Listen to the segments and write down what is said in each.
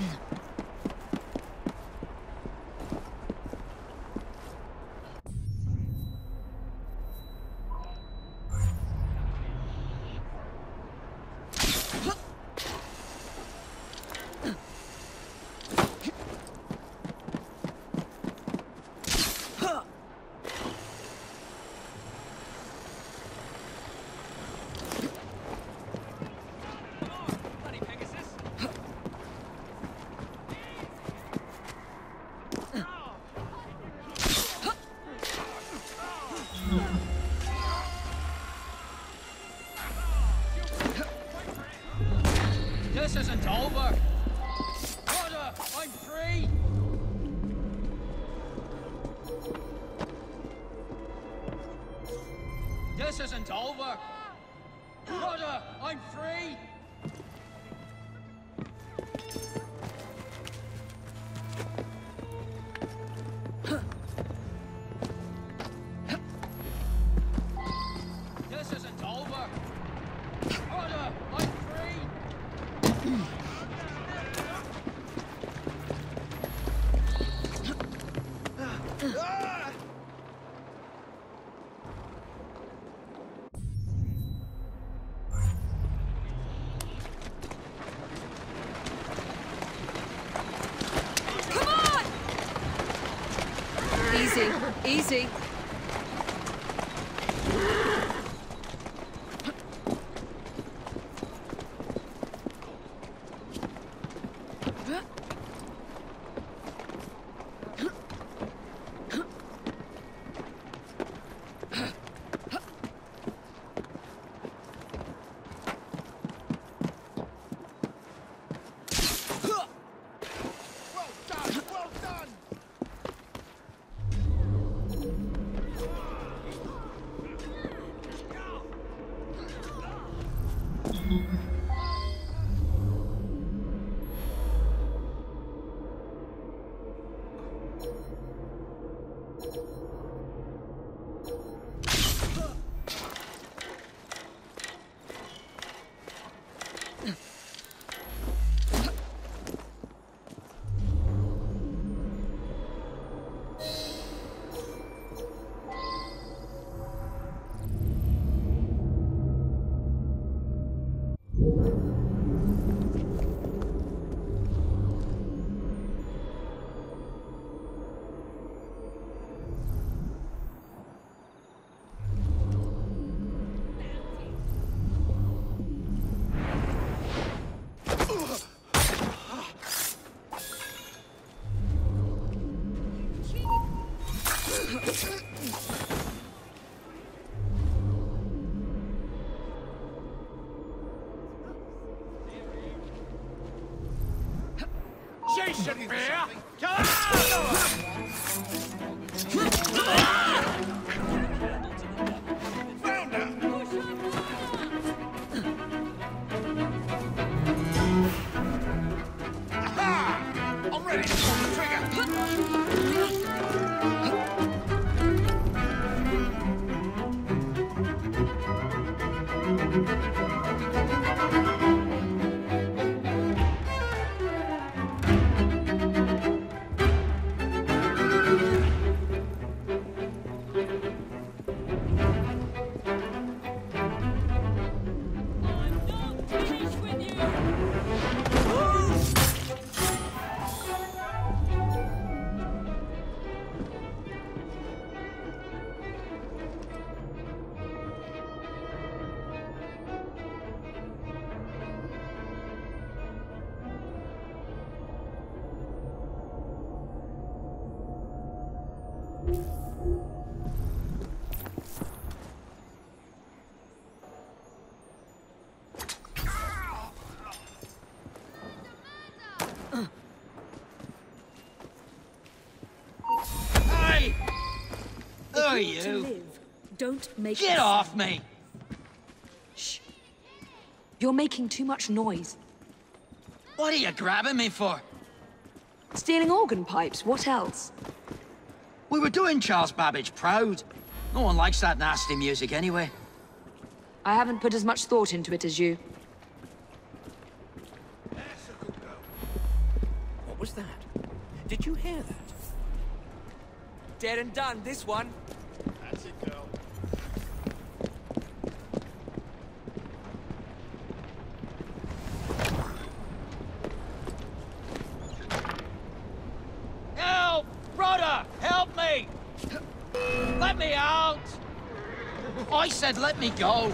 This isn't over. Easy, Jason Bear! You? live. Don't make Get a off me! Shh. You're making too much noise. What are you grabbing me for? Stealing organ pipes, what else? We were doing Charles Babbage proud. No one likes that nasty music anyway. I haven't put as much thought into it as you. What was that? Did you hear that? Dead and done, this one. Help! Help me! Let me out! I said let me go.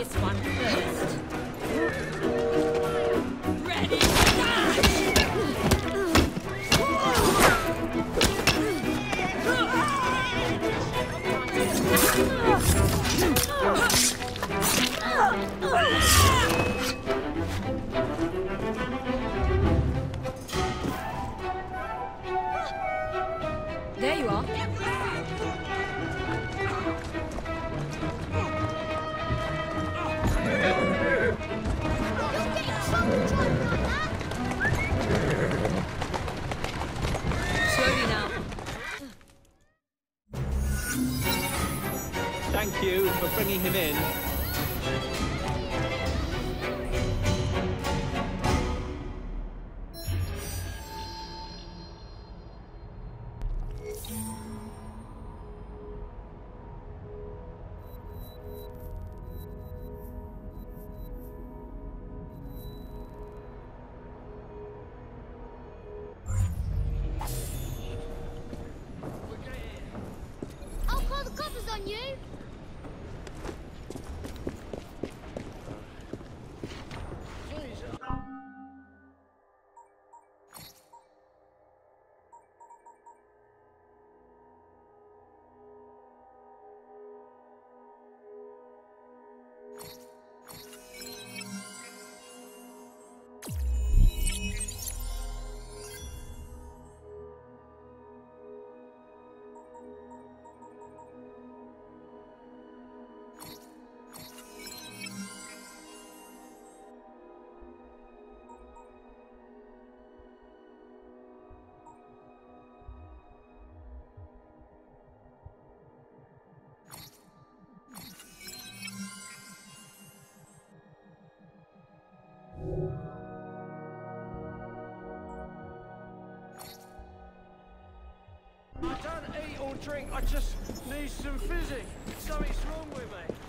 This one drink, I just need some physic. Something's wrong with me.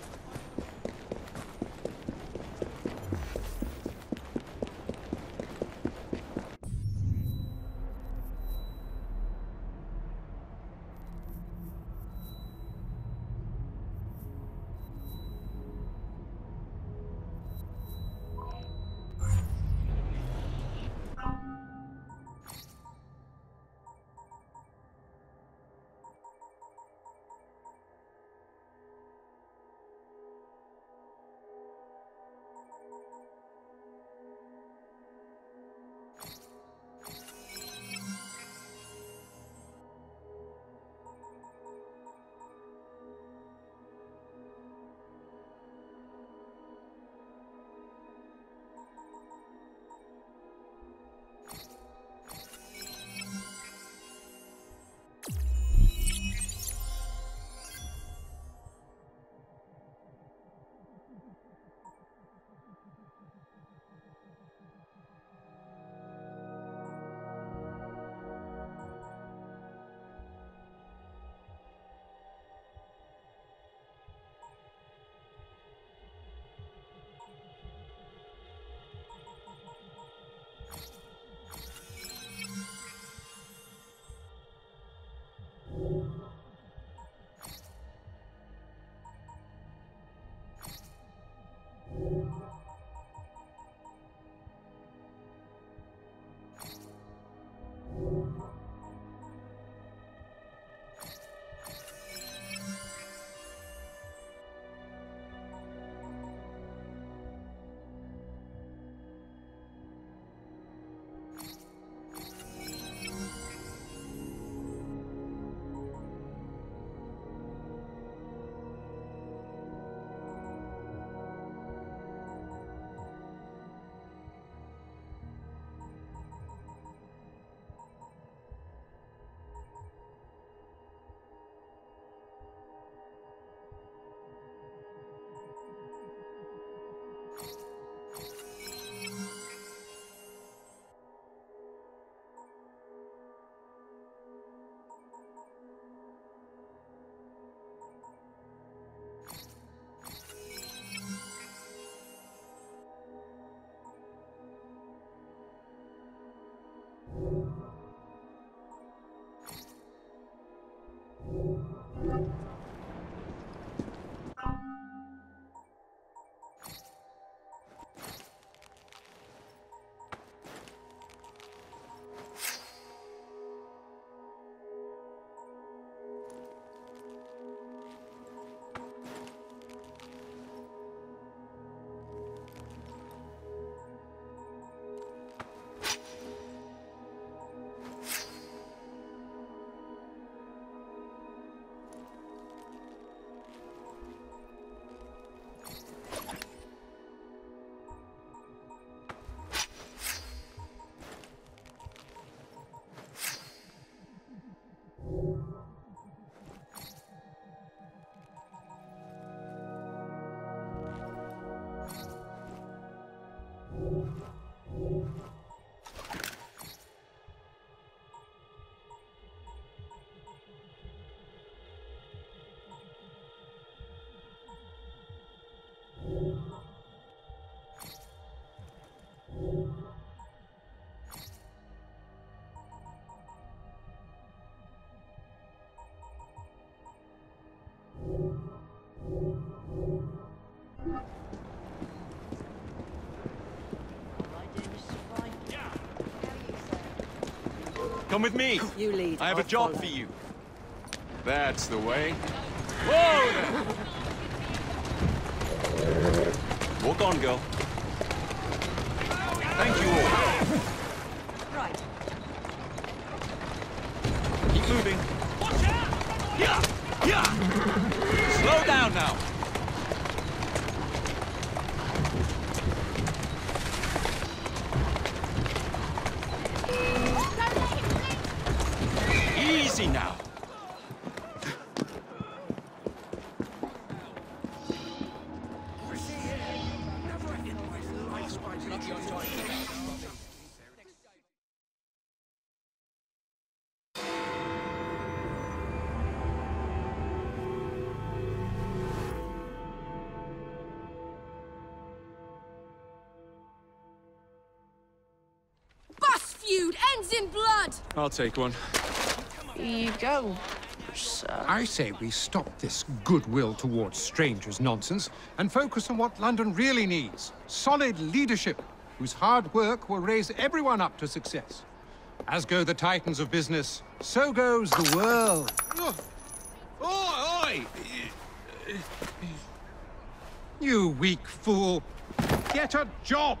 Come with me. You lead. I have a I'll job follow. for you. That's the way. Whoa! Walk on, girl. Thank you all. Right. Keep moving. Watch out! Yeah! Yeah! Slow down now. Feud in blood! I'll take one. Here you go. sir. I say we stop this goodwill towards strangers nonsense and focus on what London really needs. Solid leadership, whose hard work will raise everyone up to success. As go the titans of business, so goes the world. Oi, oi! You weak fool! Get a job!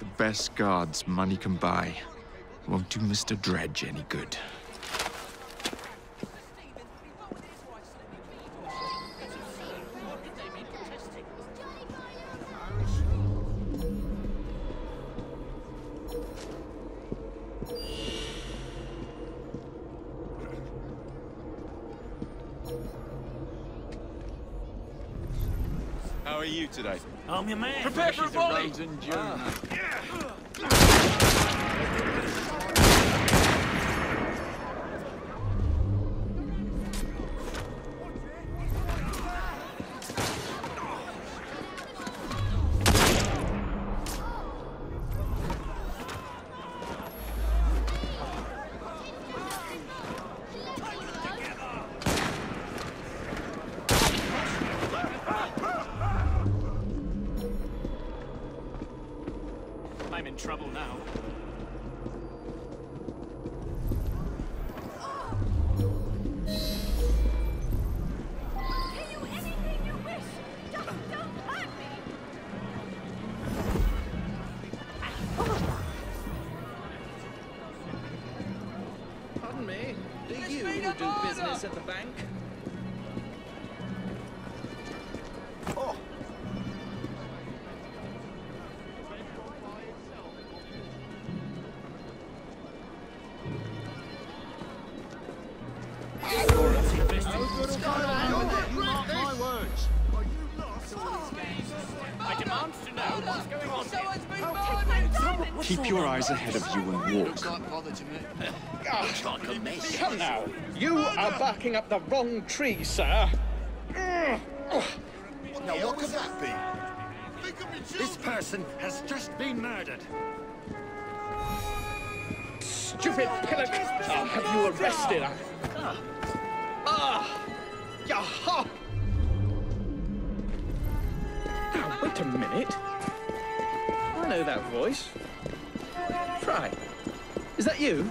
The best guards money can buy won't do Mr. Dredge any good. Your man. Prepare for a volley! Keep your eyes ahead of you and walk. Come now. You are barking up the wrong tree, sir. Now, what could that be? This person has just been murdered. Stupid pillock. I'll have you arrested. Ah. Yaha. Now, wait a minute. I know that voice. Frye. Is that you?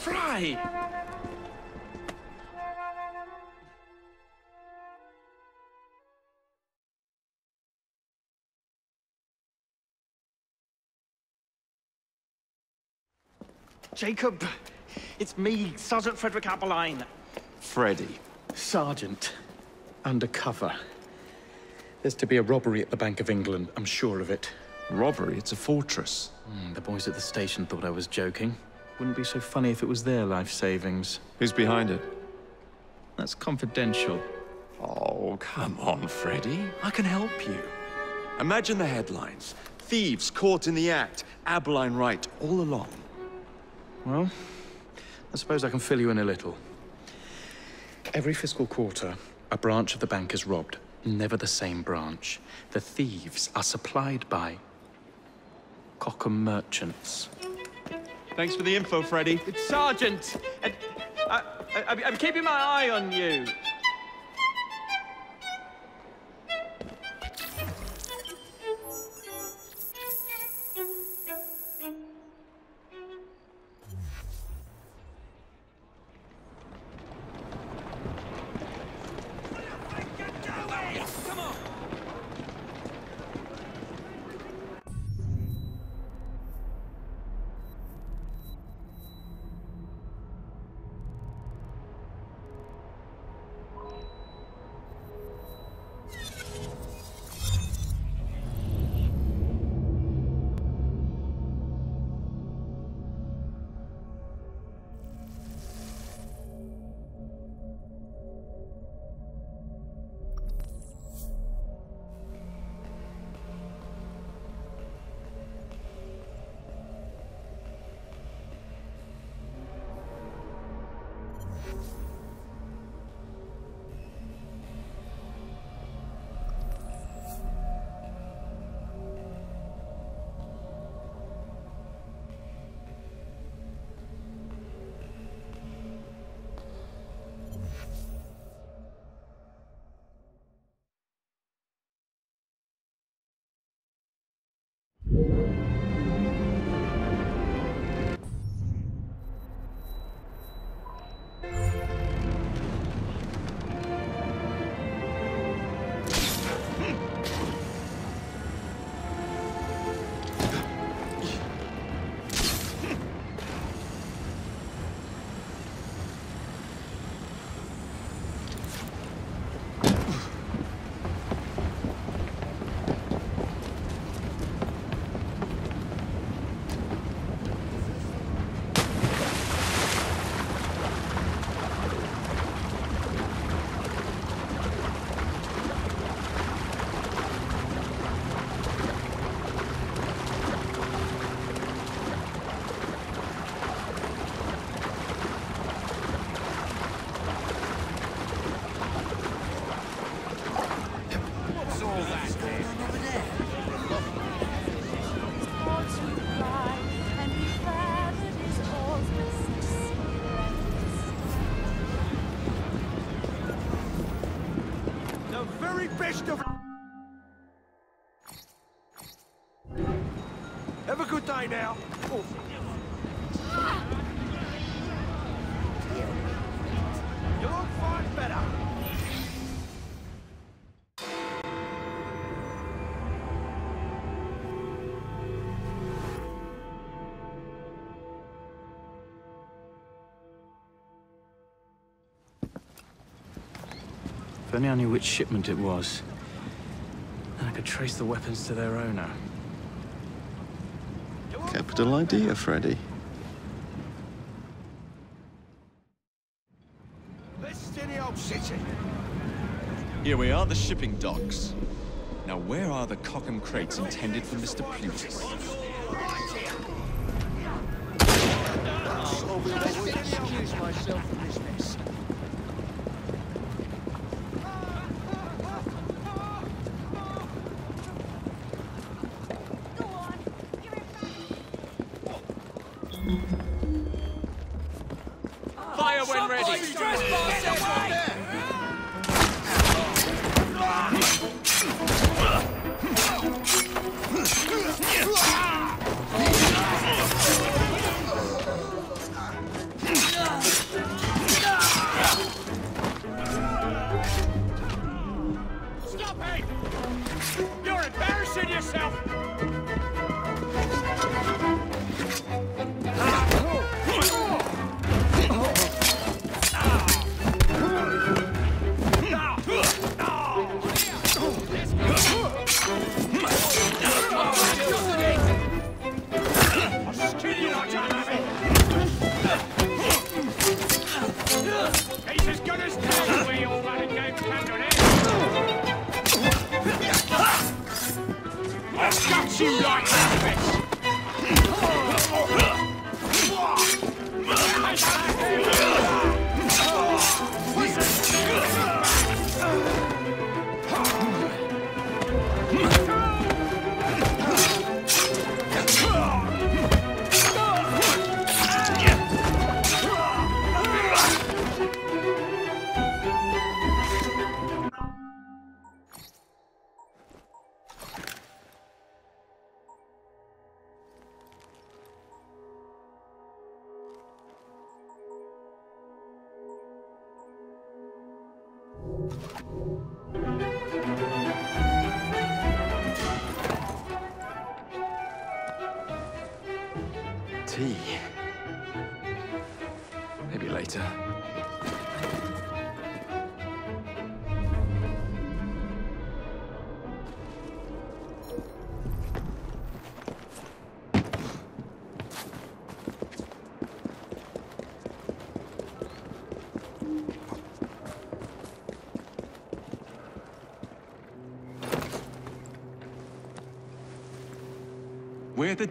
Frye! Jacob, it's me, Sergeant Frederick Abberline. Freddy. Sergeant, undercover. There's to be a robbery at the Bank of England, I'm sure of it. Robbery, it's a fortress. Hmm, the boys at the station thought I was joking. Wouldn't be so funny if it was their life savings. Who's behind it? That's confidential. Oh, come on, Freddy. I can help you. Imagine the headlines. Thieves caught in the act. Abberline right all along. Well, I suppose I can fill you in a little. Every fiscal quarter, a branch of the bank is robbed. Never the same branch. The thieves are supplied by Cockham merchants. Thanks for the info, Freddy. It's Sergeant! And I, I, I'm keeping my eye on you. If only I knew which shipment it was. Then I could trace the weapons to their owner. Capital idea, Freddy. Let's steady old city. Here we are, the shipping docks. Now, where are the Cockham crates intended for Mr. Plutus? Excuse myself from this mess.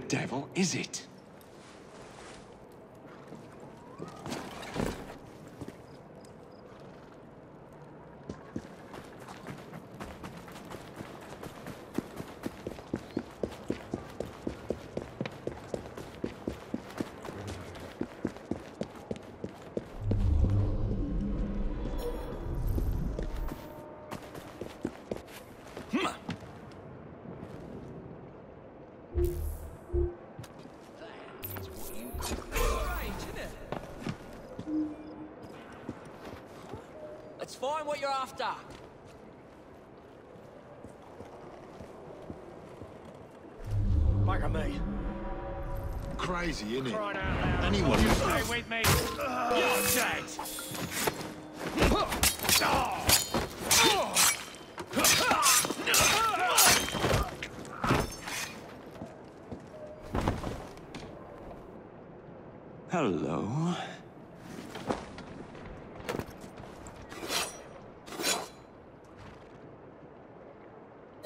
Devil is it? Crazy, innit? Crying out loud. Anyone who's Stay with me. You're dead. Hello.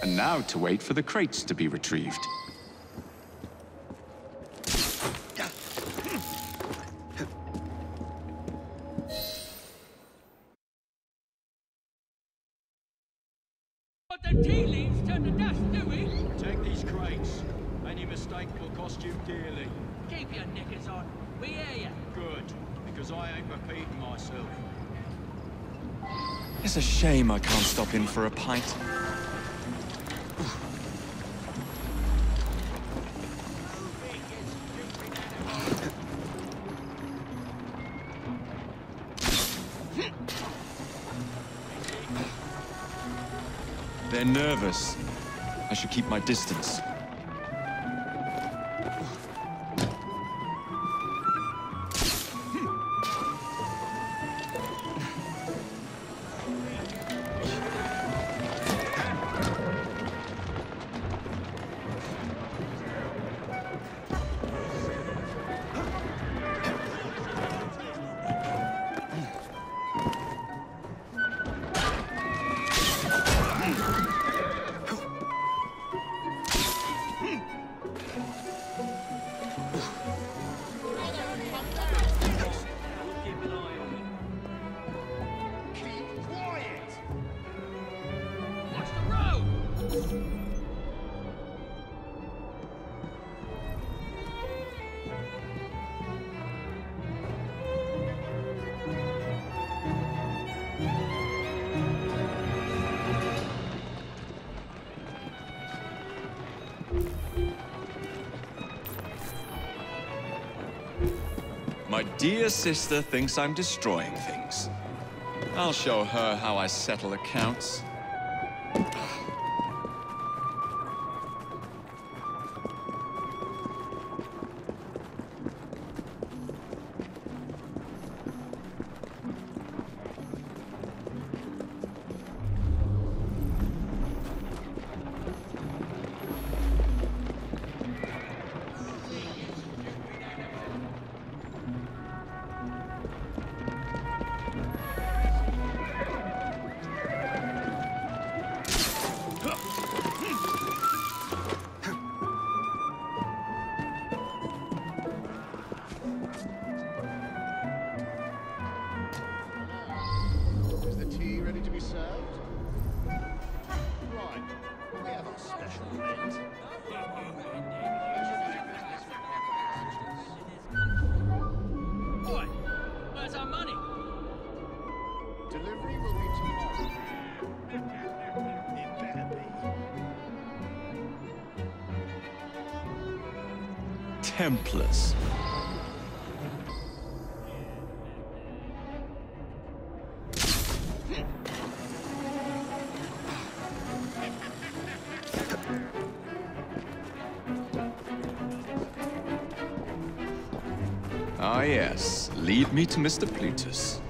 And now to wait for the crates to be retrieved. But the tea leaves turn to dust, do we? Take these crates. Any mistake will cost you dearly. Keep your knickers on. We hear you. Good, because I ain't repeating myself. It's a shame I can't stop in for a pint. They're nervous. I should keep my distance. Dear sister thinks I'm destroying things. I'll show her how I settle accounts. Templars. Ah, yes. Lead me to Mr. Plutus.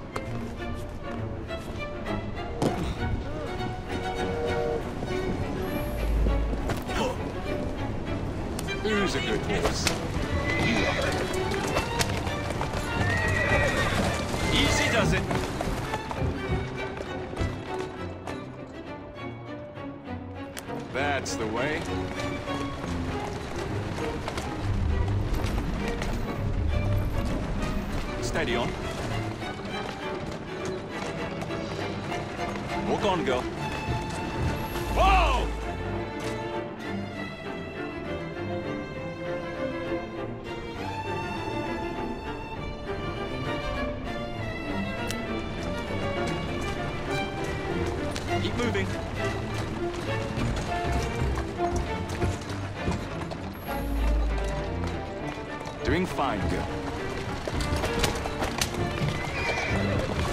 Doing fine, girl.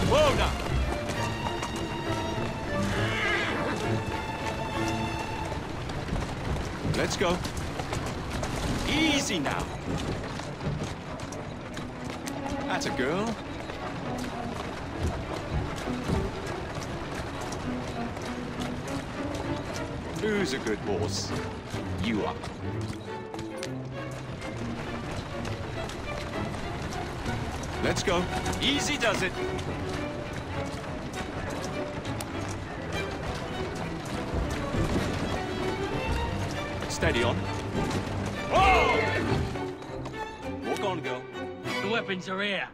Whoa, now! Let's go. Easy now. That's a girl. Who's a good horse? You are. Let's go. Easy does it. Steady on. Whoa! Walk on, girl. The weapons are here.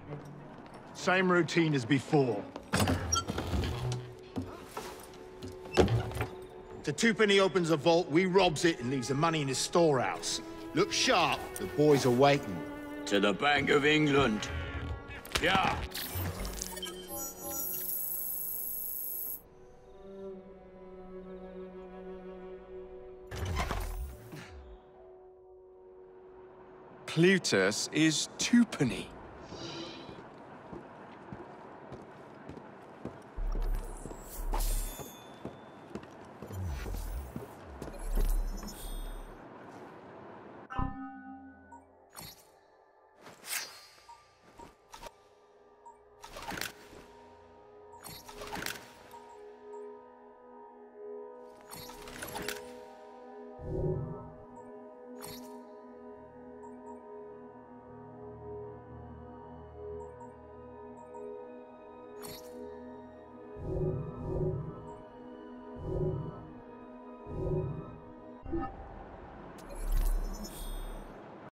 Same routine as before. The Twopenny opens a vault, we robs it and leaves the money in his storehouse. Look sharp, the boys are waiting. To the Bank of England. Yeah. Plutus is Twopenny.